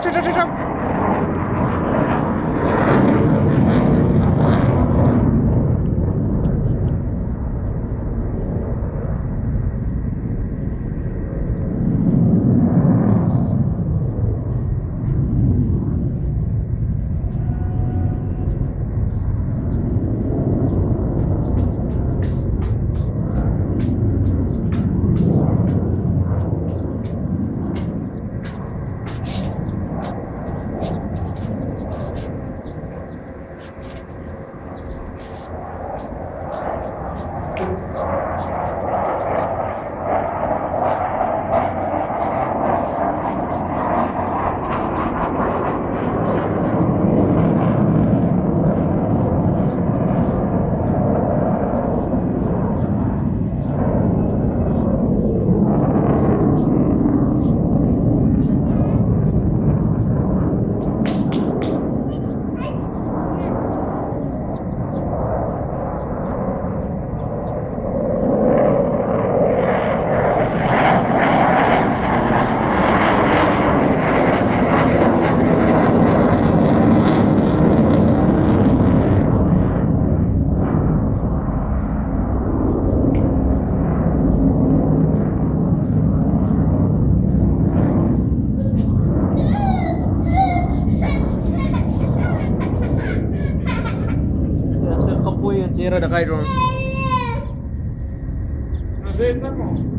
这这这这 Kampuy and Sierra the Kairon. Назвется ну.